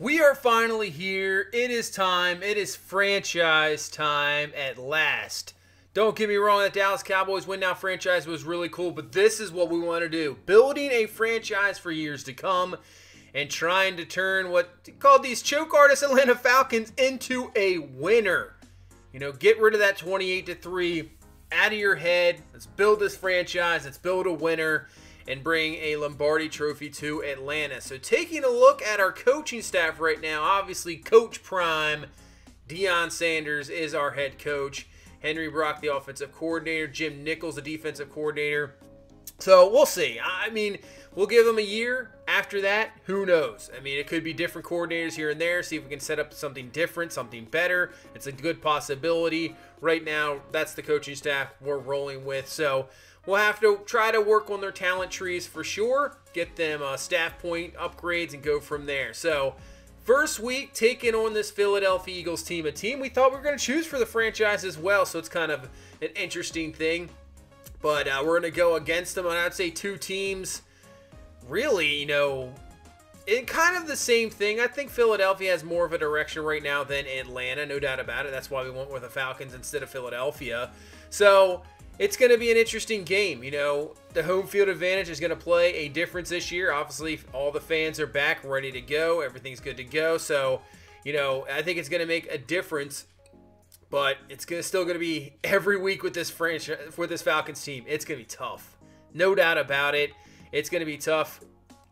We are finally here. It is time. It is franchise time at last. Don't get me wrong, that Dallas Cowboys win now franchise was really cool, but this is what we want to do. Building a franchise for years to come and trying to turn what called these choke artist Atlanta Falcons into a winner. You know, get rid of that 28 to 3 out of your head. Let's build this franchise. Let's build a winner and bring a Lombardi trophy to Atlanta. So taking a look at our coaching staff right now, obviously Coach Prime, Deion Sanders is our head coach. Henry Brock, the offensive coordinator. Jim Nichols, the defensive coordinator. So we'll see. I mean, we'll give them a year. After that, who knows? I mean, it could be different coordinators here and there. See if we can set up something different, something better. It's a good possibility. Right now, that's the coaching staff we're rolling with. So We'll have to try to work on their talent trees for sure, get them uh, staff point upgrades, and go from there. So, first week taking on this Philadelphia Eagles team, a team we thought we were going to choose for the franchise as well. So, it's kind of an interesting thing. But uh, we're going to go against them, and I'd say two teams really, you know, it kind of the same thing. I think Philadelphia has more of a direction right now than Atlanta, no doubt about it. That's why we went with the Falcons instead of Philadelphia. So it's going to be an interesting game. You know, the home field advantage is going to play a difference this year. Obviously, all the fans are back, ready to go. Everything's good to go. So, you know, I think it's going to make a difference. But it's gonna, still going to be every week with this franchise, for this Falcons team. It's going to be tough, no doubt about it. It's going to be tough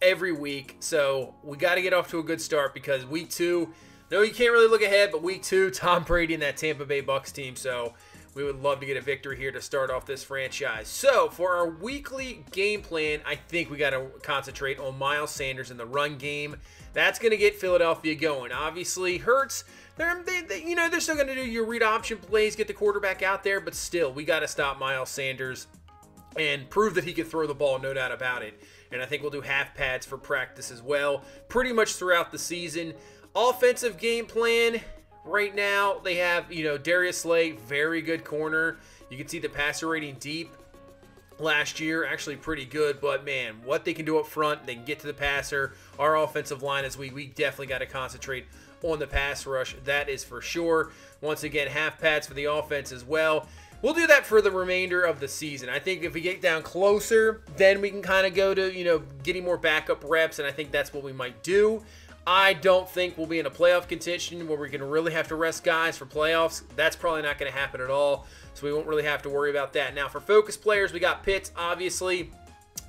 every week. So we got to get off to a good start because week two. No, you can't really look ahead, but week two, Tom Brady and that Tampa Bay Bucks team. So we would love to get a victory here to start off this franchise. So, for our weekly game plan, I think we got to concentrate on Miles Sanders in the run game. That's going to get Philadelphia going. Obviously, Hurts, they're, they, they, you know, they're still going to do your read option plays, get the quarterback out there, but still, we got to stop Miles Sanders and prove that he can throw the ball, no doubt about it. And I think we'll do half pads for practice as well, pretty much throughout the season. Offensive game plan, right now they have, you know, Darius Slay, very good corner. You can see the passer rating deep last year, actually pretty good, but man, what they can do up front, they can get to the passer. Our offensive line as we we definitely got to concentrate on the pass rush. That is for sure. Once again, half pads for the offense as well. We'll do that for the remainder of the season. I think if we get down closer, then we can kind of go to, you know, getting more backup reps, and I think that's what we might do. I don't think we'll be in a playoff contention where going to really have to rest guys for playoffs. That's probably not going to happen at all, so we won't really have to worry about that. Now, for focus players, we got Pitts, obviously.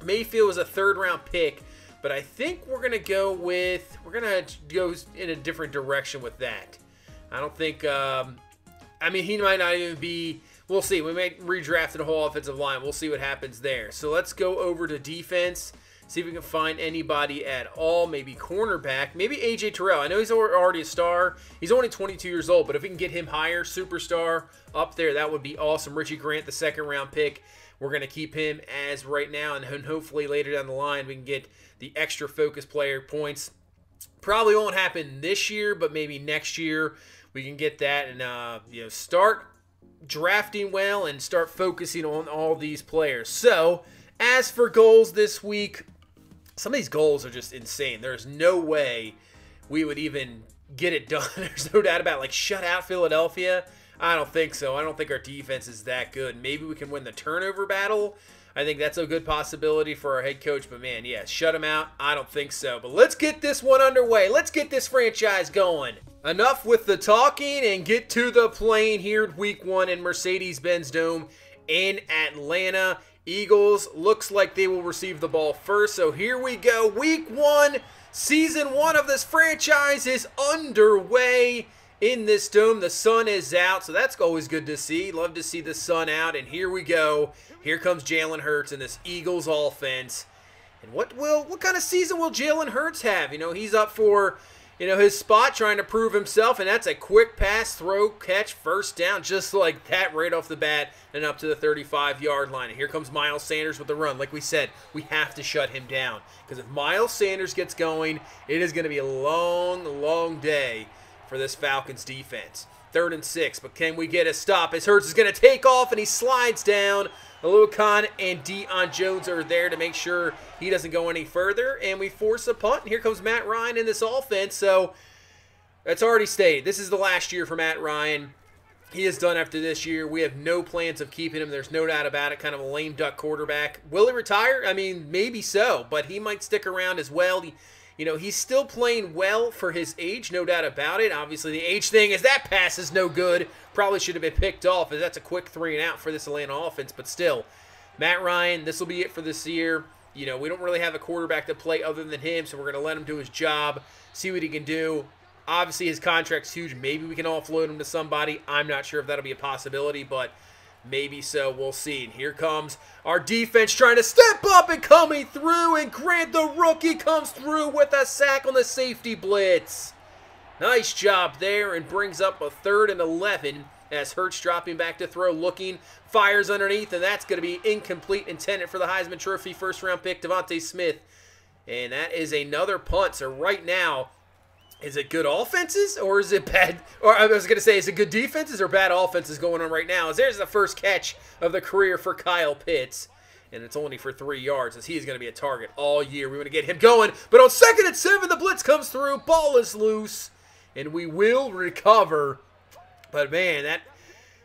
Mayfield was a third round pick, but I think we're going to go with, we're going to go in a different direction with that. I don't think, um, I mean, he might not even be, we'll see. We may redraft the whole offensive line. We'll see what happens there. So let's go over to defense. See if we can find anybody at all. Maybe cornerback. Maybe AJ Terrell. I know he's already a star. He's only 22 years old, but if we can get him higher, superstar up there, that would be awesome. Richie Grant, the second round pick. We're going to keep him as right now, and hopefully later down the line we can get the extra focus player points. Probably won't happen this year, but maybe next year we can get that and uh, you know start drafting well and start focusing on all these players. So, as for goals this week, some of these goals are just insane. There's no way we would even get it done. There's no doubt about it. Like, shut out Philadelphia. I don't think so. I don't think our defense is that good. Maybe we can win the turnover battle. I think that's a good possibility for our head coach. But man, yeah, shut him out. I don't think so. But let's get this one underway. Let's get this franchise going. Enough with the talking and get to the plane here at week one in Mercedes Benz Dome in Atlanta. Eagles looks like they will receive the ball first. So here we go. Week one, season one of this franchise is underway in this dome. The sun is out, so that's always good to see. Love to see the sun out. And here we go. Here comes Jalen Hurts and this Eagles offense. And what will what kind of season will Jalen Hurts have? You know, he's up for you know, his spot trying to prove himself, and that's a quick pass, throw, catch, first down, just like that right off the bat and up to the 35 yard line. And here comes Miles Sanders with the run. Like we said, we have to shut him down because if Miles Sanders gets going, it is going to be a long, long day for this Falcons defense. Third and six, but can we get a stop as Hurts is going to take off and he slides down. Oluokun and Deion Jones are there to make sure he doesn't go any further, and we force a punt. And here comes Matt Ryan in this offense. So that's already stated. This is the last year for Matt Ryan. He is done after this year. We have no plans of keeping him. There's no doubt about it. Kind of a lame duck quarterback. Will he retire? I mean, maybe so, but he might stick around as well. He, you know, he's still playing well for his age, no doubt about it. Obviously, the age thing is that pass is no good. Probably should have been picked off, as that's a quick three and out for this Atlanta offense. But still, Matt Ryan, this will be it for this year. You know, we don't really have a quarterback to play other than him, so we're going to let him do his job, see what he can do. Obviously, his contract's huge. Maybe we can offload him to somebody. I'm not sure if that'll be a possibility, but Maybe so. We'll see. And here comes our defense trying to step up and coming through. And Grant, the rookie, comes through with a sack on the safety blitz. Nice job there and brings up a third and 11 as Hurts dropping back to throw, looking, fires underneath, and that's going to be incomplete, intended for the Heisman Trophy first round pick, DeVonta Smith. And that is another punt. So right now, is it good offenses or is it bad? Or I was going to say, is it good defenses or bad offenses going on right now? As there's the first catch of the career for Kyle Pitts. And it's only for three yards as he's going to be a target all year. We want to get him going. But on second and seven, the blitz comes through. Ball is loose. And we will recover. But man, that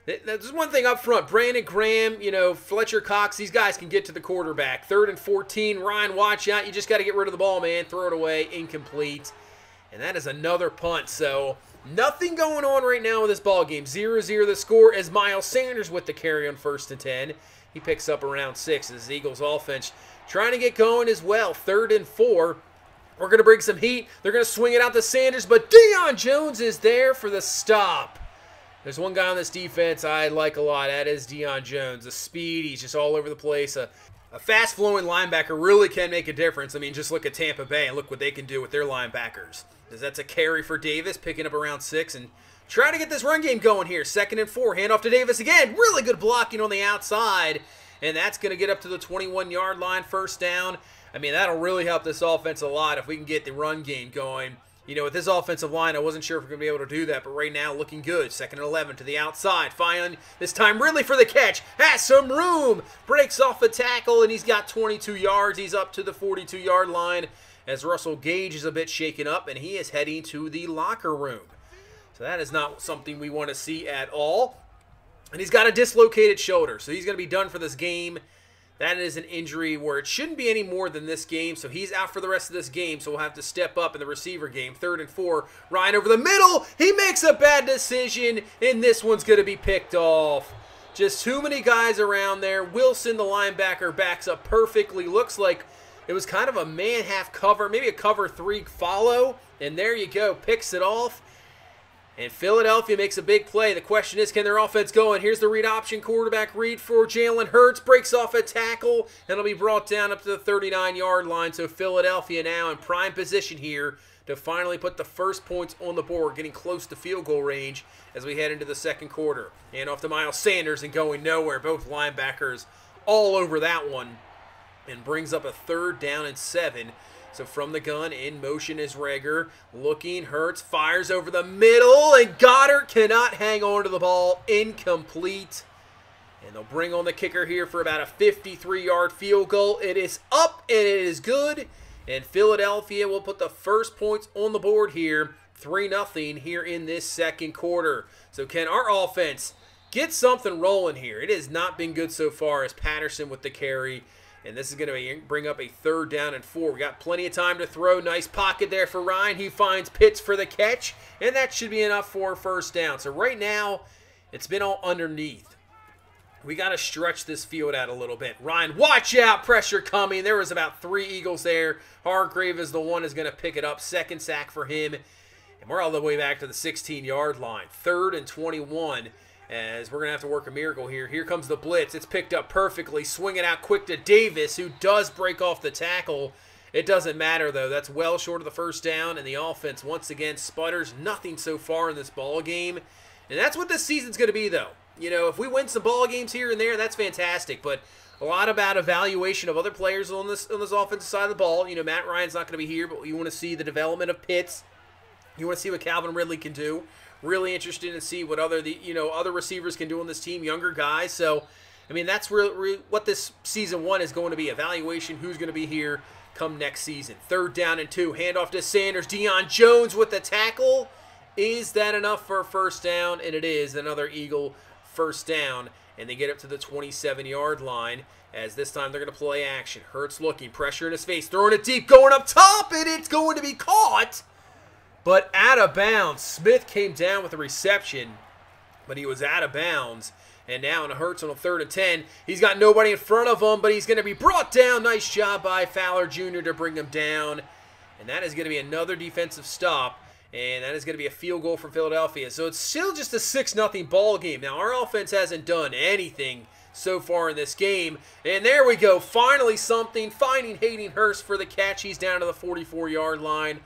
there's one thing up front. Brandon Graham, you know, Fletcher Cox, these guys can get to the quarterback. Third and 14. Ryan, watch out. You just got to get rid of the ball, man. Throw it away. Incomplete. And that is another punt. So nothing going on right now with this ball game. 0-0 the score as Miles Sanders with the carry on first and 10. He picks up around six as Eagles offense trying to get going as well. Third and four. We're going to bring some heat. They're going to swing it out to Sanders, but Deion Jones is there for the stop. There's one guy on this defense I like a lot. That is Deion Jones. The speed, he's just all over the place. A, a fast flowing linebacker really can make a difference. I mean, just look at Tampa Bay and look what they can do with their linebackers. That's a carry for Davis, picking up around six and trying to get this run game going here. Second and four, hand off to Davis again. Really good blocking on the outside, and that's going to get up to the 21-yard line, first down. I mean, that'll really help this offense a lot if we can get the run game going. You know, with this offensive line, I wasn't sure if we're going to be able to do that, but right now, looking good. Second and 11 to the outside. Fine, this time really for the catch. Has some room. Breaks off the tackle, and he's got 22 yards. He's up to the 42-yard line as Russell Gage is a bit shaken up and he is heading to the locker room. So that is not something we want to see at all. And he's got a dislocated shoulder, so he's going to be done for this game. That is an injury where it shouldn't be any more than this game, so he's out for the rest of this game, so we'll have to step up in the receiver game. Third and four, Ryan over the middle. He makes a bad decision, and this one's going to be picked off. Just too many guys around there. Wilson, the linebacker, backs up perfectly. Looks like it was kind of a man half cover, maybe a cover three follow. And there you go, picks it off. And Philadelphia makes a big play. The question is, can their offense go? And here's the read option quarterback read for Jalen Hurts. Breaks off a tackle, and it'll be brought down up to the 39-yard line. So Philadelphia now in prime position here to finally put the first points on the board, getting close to field goal range as we head into the second quarter. And off to Miles Sanders and going nowhere. Both linebackers all over that one and brings up a third down and seven. So from the gun, in motion is Reagor. Looking, Hurts, fires over the middle, and Goedert cannot hang on to the ball. Incomplete. And they'll bring on the kicker here for about a 53-yard field goal. It is up, and it is good. And Philadelphia will put the first points on the board here. 3-0 here in this second quarter. So can our offense get something rolling here? It has not been good so far as Patterson with the carry. And this is going to bring up a third down and four. We got plenty of time to throw. Nice pocket there for Ryan. He finds Pitts for the catch. And that should be enough for first down. So right now, it's been all underneath. We got to stretch this field out a little bit. Ryan, watch out. Pressure coming. There was about three Eagles there. Hargrave is the one who's going to pick it up. Second sack for him. And we're all the way back to the 16-yard line. Third and 21 as we're going to have to work a miracle here. Here comes the blitz. It's picked up perfectly. Swinging out quick to Davis, who does break off the tackle. It doesn't matter, though. That's well short of the first down, and the offense once again sputters. Nothing so far in this ball game. And that's what this season's going to be, though. You know, if we win some ball games here and there, that's fantastic. But a lot about evaluation of other players on this on this offensive side of the ball. You know, Matt Ryan's not going to be here, but you want to see the development of Pitts You want to see what Calvin Ridley can do. Really interested to see what other the you know other receivers can do on this team, younger guys. So, I mean, that's really, what this season one is going to be: evaluation, who's going to be here come next season. Third down and two, handoff to Sanders. Deion Jones with the tackle. Is that enough for a first down? And it is another Eagle first down, and they get up to the 27-yard line. As this time they're going to play action. Hurts looking, pressure in his face, throwing it deep, going up top, and it's going to be caught but out of bounds. Smith came down with a reception, but he was out of bounds. And now in a Hurts on a third and 10. He's got nobody in front of him, but he's going to be brought down. Nice job by Fowler Jr. to bring him down. And that is going to be another defensive stop. And that is going to be a field goal for Philadelphia. So it's still just a 6-0 ball game. Now, our offense hasn't done anything so far in this game. And there we go. Finally something. Finding Hayden Hurst for the catch. He's down to the 44-yard line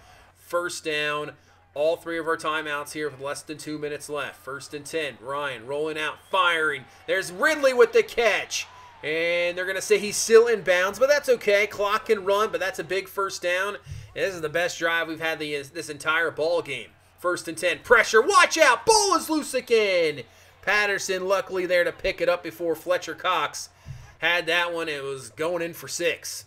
first down. All three of our timeouts here with less than two minutes left. First and 10. Ryan rolling out, firing. There's Ridley with the catch. And they're going to say he's still in bounds, but that's okay. Clock can run, but that's a big first down. And this is the best drive we've had the, this entire ball game. First and 10. Pressure. Watch out. Ball is loose again. Patterson luckily there to pick it up before Fletcher Cox had that one. It was going in for six.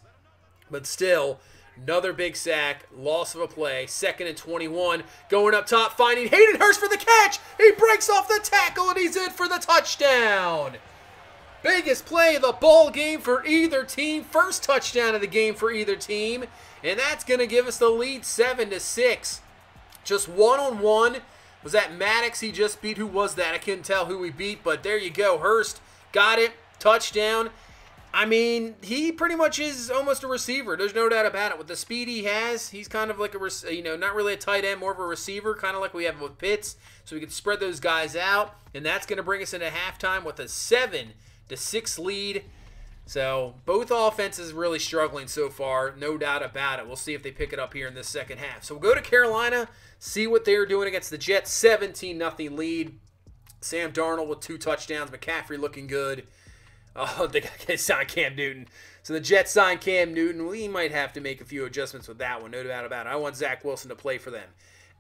But still, Another big sack, loss of a play, second and 21. Going up top, finding Hayden Hurst for the catch. He breaks off the tackle and he's in for the touchdown. Biggest play of the ball game for either team. First touchdown of the game for either team. And that's going to give us the lead 7 to 6. Just one on one. Was that Maddox he just beat? Who was that? I couldn't tell who he beat, but there you go. Hurst got it. Touchdown. I mean, he pretty much is almost a receiver. There's no doubt about it. With the speed he has, he's kind of like a, you know, not really a tight end, more of a receiver, kind of like we have with Pitts. So we can spread those guys out, and that's going to bring us into halftime with a seven to six lead. So both offenses really struggling so far, no doubt about it. We'll see if they pick it up here in this second half. So we'll go to Carolina, see what they're doing against the Jets. 17 nothing lead. Sam Darnold with two touchdowns. McCaffrey looking good. Oh, they got to sign Cam Newton. So the Jets signed Cam Newton. We might have to make a few adjustments with that one, no doubt about it. I want Zach Wilson to play for them.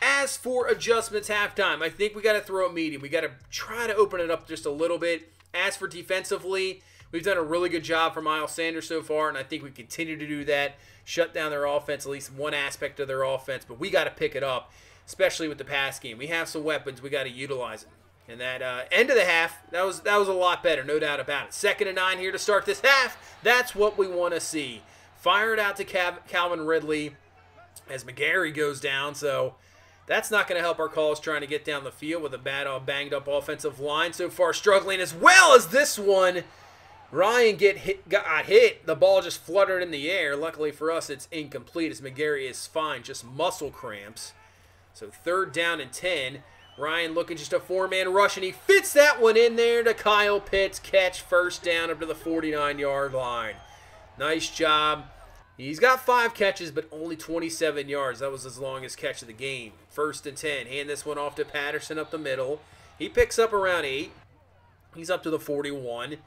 As for adjustments halftime, I think we got to throw a medium. We got to try to open it up just a little bit. As for defensively, we've done a really good job for Miles Sanders so far, and I think we continue to do that. Shut down their offense, at least one aspect of their offense, but we got to pick it up, especially with the pass game. We have some weapons. We got to utilize them. And that uh, end of the half, that was that was a lot better, no doubt about it. Second and nine here to start this half. That's what we want to see. Fire it out to Cav- Calvin Ridley as McGary goes down. So that's not going to help our calls trying to get down the field with a bad, uh, banged up offensive line so far, struggling as well as this one. Ryan get hit, got hit. The ball just fluttered in the air. Luckily for us, it's incomplete as McGary is fine, just muscle cramps. So third down and 10. Ryan looking just a four-man rush, and he fits that one in there to Kyle Pitts. Catch first down up to the 49-yard line. Nice job. He's got five catches, but only 27 yards. That was his longest catch of the game. First and 10. Hand this one off to Patterson up the middle. He picks up around eight. He's up to the 41. And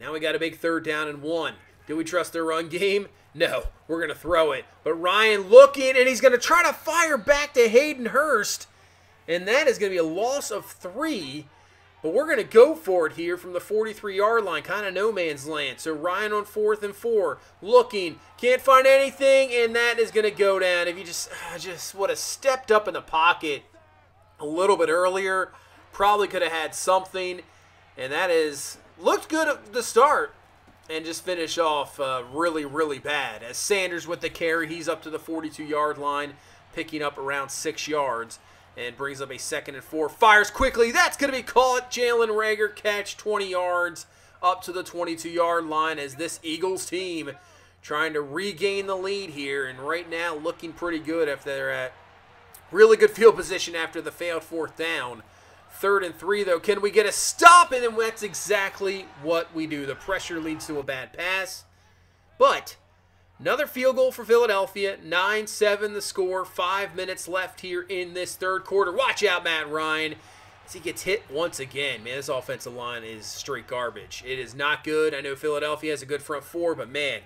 now we got a big third down and one. Do we trust their run game? No, we're going to throw it. But Ryan looking, and he's going to try to fire back to Hayden Hurst. And that is going to be a loss of three. But we're going to go for it here from the 43-yard line, kind of no man's land. So Ryan on fourth and four, looking, can't find anything, and that is going to go down. If you just just would have stepped up in the pocket a little bit earlier, probably could have had something. And that is looked good at the start, and just finish off uh, really, really bad. As Sanders with the carry, he's up to the 42-yard line, picking up around six yards and brings up a second and four. Fires quickly. That's going to be caught. Jalen Reagor catch 20 yards up to the 22 yard line as this Eagles team trying to regain the lead here. And right now looking pretty good if they're at really good field position after the failed fourth down. Third and three, though. Can we get a stop? And then that's exactly what we do. The pressure leads to a bad pass. But Another field goal for Philadelphia. 9 7 the score. Five minutes left here in this third quarter. Watch out, Matt Ryan. As he gets hit once again. Man, this offensive line is straight garbage. It is not good. I know Philadelphia has a good front four, but man,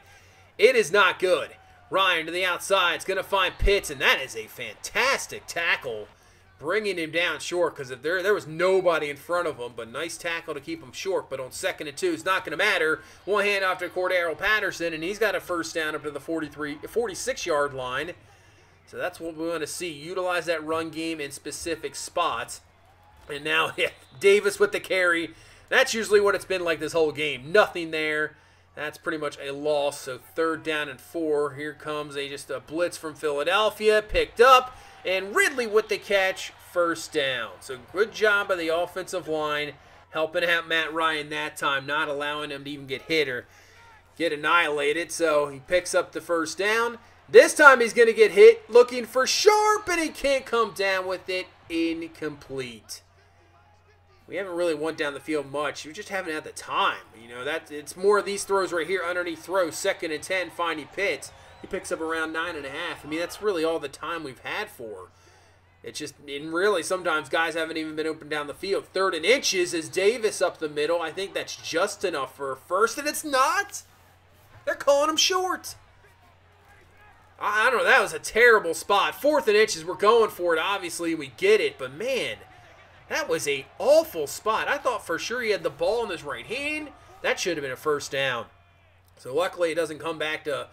it is not good. Ryan to the outside. It's going to find Pitts, and that is a fantastic tackle. Bringing him down short because there, there was nobody in front of him, but nice tackle to keep him short. But on second and two, it's not going to matter. One hand off to Cordarrelle Patterson, and he's got a first down up to the 43, 46 yard line. So that's what we want to see. Utilize that run game in specific spots. And now yeah, Davis with the carry. That's usually what it's been like this whole game. Nothing there. That's pretty much a loss. So third down and four. Here comes a just a blitz from Philadelphia. Picked up. And Ridley with the catch, first down. So good job by the offensive line helping out Matt Ryan that time, not allowing him to even get hit or get annihilated. So he picks up the first down. This time he's going to get hit looking for Sharp, and he can't come down with it. Incomplete. We haven't really went down the field much. We just haven't had the time. You know, that it's more of these throws right here, underneath throws, second and 10, finding Pitts. He picks up around nine and a half. I mean, that's really all the time we've had for. It's just, and really, sometimes guys haven't even been open down the field. Third and inches is Davis up the middle. I think that's just enough for a first, and it's not. They're calling him short. I, I don't know. That was a terrible spot. Fourth and inches, we're going for it. Obviously, we get it, but man, that was a awful spot. I thought for sure he had the ball in his right hand. That should have been a first down. So luckily, it doesn't come back to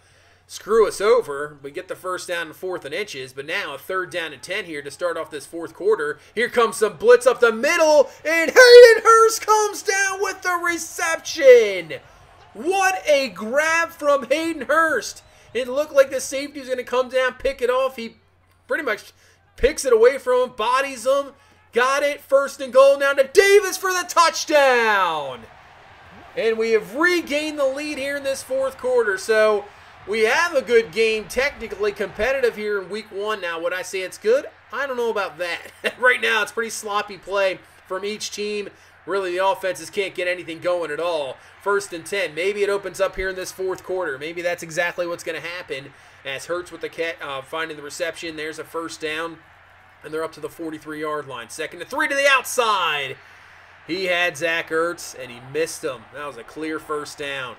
screw us over. We get the first down and fourth and inches, but now a third down and 10 here to start off this fourth quarter. Here comes some blitz up the middle, and Hayden Hurst comes down with the reception. What a grab from Hayden Hurst. It looked like the safety was going to come down, pick it off. He pretty much picks it away from him, bodies him, got it, first and goal now to Davis for the touchdown. And we have regained the lead here in this fourth quarter. So we have a good game, technically competitive here in week one. Now, would I say it's good? I don't know about that. right now, it's pretty sloppy play from each team. Really, the offenses can't get anything going at all. First and 10. Maybe it opens up here in this fourth quarter. Maybe that's exactly what's going to happen as Hurts with the cat, uh, finding the reception. There's a first down, and they're up to the 43 yard line. Second to three to the outside. He had Zach Ertz, and he missed him. That was a clear first down.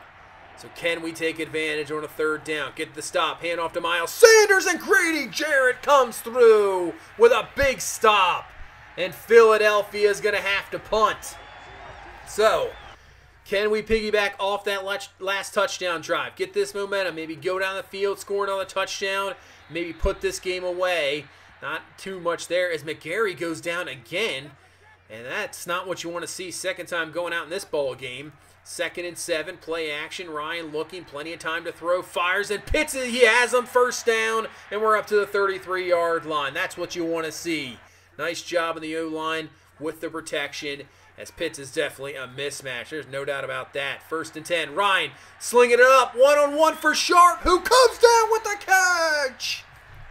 So can we take advantage on a third down? Get the stop. Hand off to Miles Sanders and Grady Jarrett comes through with a big stop. And Philadelphia is going to have to punt. So can we piggyback off that last touchdown drive? Get this momentum. Maybe go down the field, score another touchdown. Maybe put this game away. Not too much there as McGary goes down again. And that's not what you want to see second time going out in this ball game. Second and seven, play action. Ryan looking, plenty of time to throw, fires and pits it. He has them first down, and we're up to the 33 yard line. That's what you want to see. Nice job in the O line with the protection. As Pitts is definitely a mismatch. There's no doubt about that. First and 10. Ryan slinging it up. One on one for Sharp, who comes down with the catch.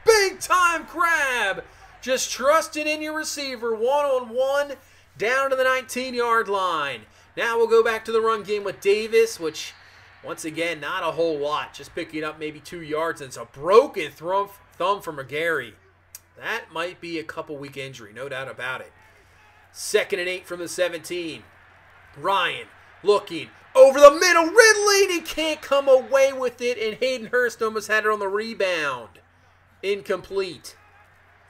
Big time grab. Just trust it in your receiver. One on one down to the 19 yard line. Now we'll go back to the run game with Davis, which, once again, not a whole lot. Just picking up maybe two yards. And it's a broken thumb, thumb from McGary. That might be a couple week injury, no doubt about it. Second and eight from the 17. Ryan looking over the middle. Ridley, he can't come away with it. And Hayden Hurst almost had it on the rebound. Incomplete.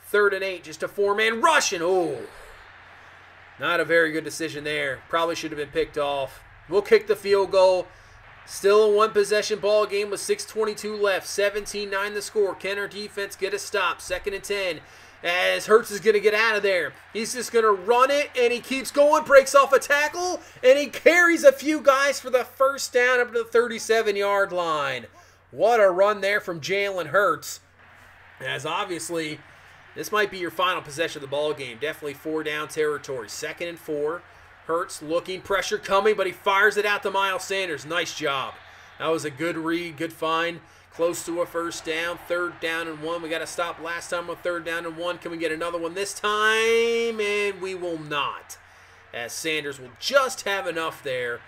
Third and eight, just a four-man rush, and oh, not a very good decision there. Probably should have been picked off. We'll kick the field goal. Still a one possession ball game with 6.22 left. 17 9 the score. Can our defense get a stop? Second and 10. As Hurts is going to get out of there. He's just going to run it, and he keeps going, breaks off a tackle, and he carries a few guys for the first down up to the 37 yard line. What a run there from Jalen Hurts. As obviously this might be your final possession of the ball game. Definitely four down territory. Second and four. Hurts looking, pressure coming, but he fires it out to Miles Sanders. Nice job. That was a good read, good find. Close to a first down. Third down and one. We got to stop last time with third down and one. Can we get another one this time? And we will not. As Sanders will just have enough there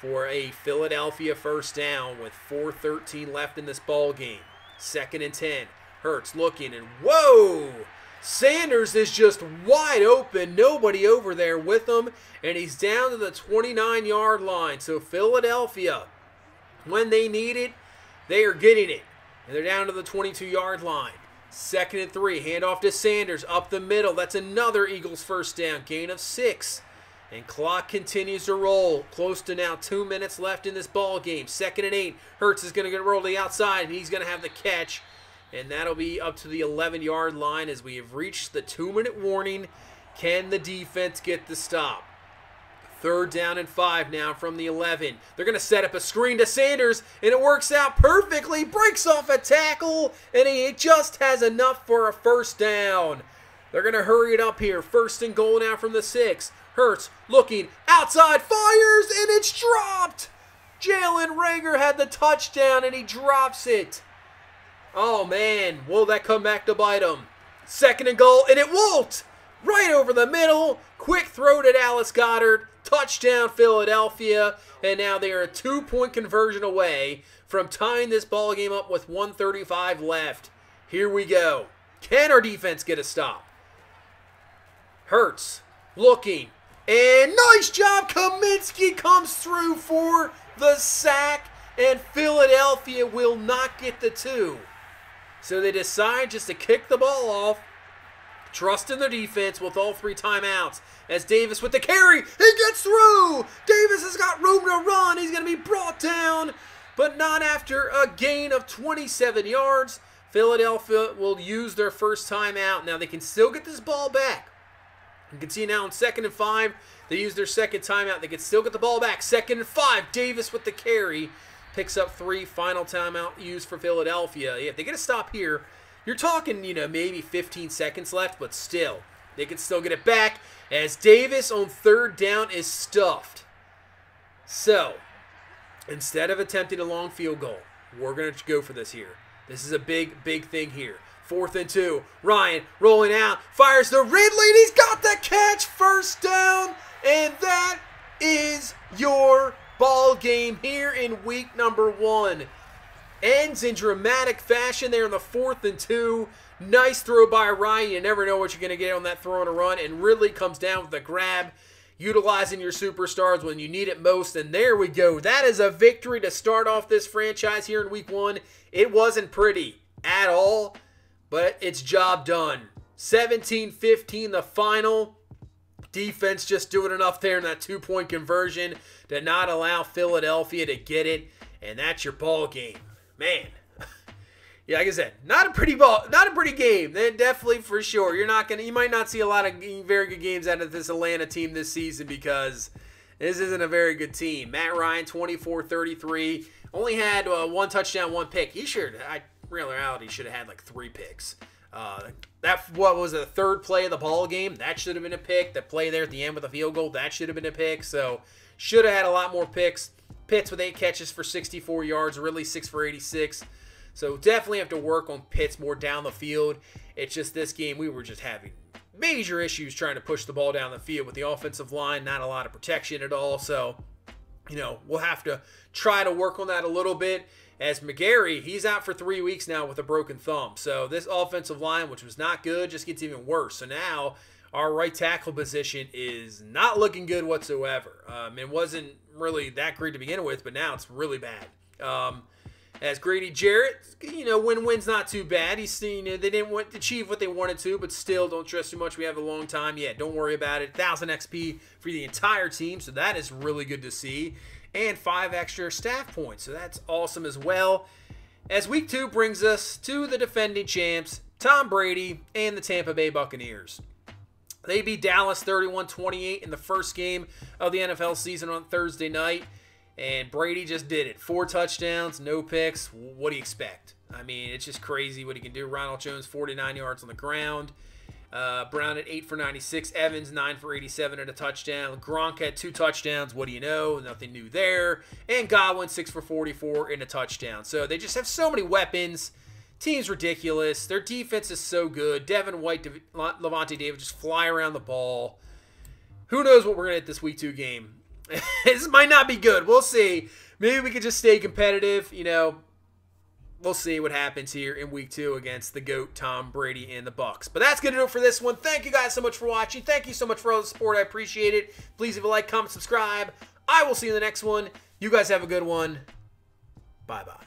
for a Philadelphia first down with 4.13 left in this ball game. Second and 10. Hurts looking and whoa! Sanders is just wide open, nobody over there with him, and he's down to the 29 yard line. So Philadelphia, when they need it, they are getting it. And they're down to the 22-yard line. Second and three. Handoff to Sanders. Up the middle. That's another Eagles first down. Gain of six. And clock continues to roll. Close to now two minutes left in this ball game. Second and eight. Hurts is going to get rolled to the outside, and he's going to have the catch. And that'll be up to the 11-yard line as we have reached the two-minute warning. Can the defense get the stop? Third down and five now from the 11. They're going to set up a screen to Sanders, and it works out perfectly. Breaks off a tackle, and he just has enough for a first down. They're going to hurry it up here. First and goal now from the six. Hurts looking outside, fires, and it's dropped. Jalen Reagor had the touchdown, and he drops it. Oh, man. Will that come back to bite him? Second and goal, and it won't. Right over the middle. Quick throw to Dallas Goedert. Touchdown, Philadelphia. And now they are a two-point conversion away from tying this ball game up with 135 left. Here we go. Can our defense get a stop? Hurts looking. And nice job. Kaminsky comes through for the sack. And Philadelphia will not get the two. So they decide just to kick the ball off. Trust in their defense with all three timeouts. As Davis with the carry, he gets through. Davis has got room to run. He's going to be brought down, but not after a gain of 27 yards. Philadelphia will use their first timeout. Now they can still get this ball back. You can see now in second and five, they use their second timeout. They can still get the ball back. Second and five, Davis with the carry picks up three. Final timeout used for Philadelphia. Yeah, if they get a stop here, you're talking, you know, maybe 15 seconds left, but still, they can still get it back as Davis on third down is stuffed. So, instead of attempting a long field goal, we're going to go for this here. This is a big, big thing here. Fourth and two. Ryan rolling out, fires the Ridley, and he's got the catch. First down, and that is your ball game here in week number one. Ends in dramatic fashion there in the fourth and two. Nice throw by Ryan. You never know what you're going to get on that throw and a run. And Ridley comes down with a grab, utilizing your superstars when you need it most. And there we go. That is a victory to start off this franchise here in week one. It wasn't pretty at all, but it's job done. 17 15, the final. Defense just doing enough there in that two point conversion to not allow Philadelphia to get it. And that's your ball game. Man. yeah, like I said, not a pretty ball, not a pretty game. Then definitely for sure. You're not gonna you might not see a lot of very good games out of this Atlanta team this season because this isn't a very good team. Matt Ryan, 24-33, only had uh, one touchdown, one pick. He should, I real reality, should have had like three picks. Uh, that what was the third play of the ball game? That should have been a pick. The play there at the end with a field goal, that should have been a pick. So should have had a lot more picks. Pitts with eight catches for 64 yards, Ridley six for 86. So definitely have to work on Pitts more down the field. It's just this game we were just having major issues trying to push the ball down the field with the offensive line, not a lot of protection at all. So, you know, we'll have to try to work on that a little bit as McGary, he's out for three weeks now with a broken thumb. So this offensive line, which was not good, just gets even worse. So now our right tackle position is not looking good whatsoever. Um, it wasn't really that great to begin with, but now it's really bad. Um, as Grady Jarrett, you know, win-win's not too bad. He's seen they didn't want to achieve what they wanted to, but still, don't stress too much. We have a long time yet. Don't worry about it. Thousand XP for the entire team, so that is really good to see and five extra staff points. So that's awesome as well. As week two brings us to the defending champs, Tom Brady and the Tampa Bay Buccaneers. They beat Dallas 31 28 in the first game of the NFL season on Thursday night. And Brady just did it. Four touchdowns, no picks. What do you expect? I mean, it's just crazy what he can do. Ronald Jones, 49 yards on the ground. Uh, Brown at 8 for 96. Evans, 9 for 87 and a touchdown. Gronk had two touchdowns. What do you know? Nothing new there. And Godwin, 6 for 44 in a touchdown. So they just have so many weapons. Team's ridiculous. Their defense is so good. Devin White, De- Lavonte David just fly around the ball. Who knows what we're going to hit this week two game? this might not be good. We'll see. Maybe we could just stay competitive. You know, we'll see what happens here in week two against the GOAT, Tom Brady, and the Bucs. But that's going to do it for this one. Thank you guys so much for watching. Thank you so much for all the support. I appreciate it. Please leave a like, comment, subscribe. I will see you in the next one. You guys have a good one. Bye-bye.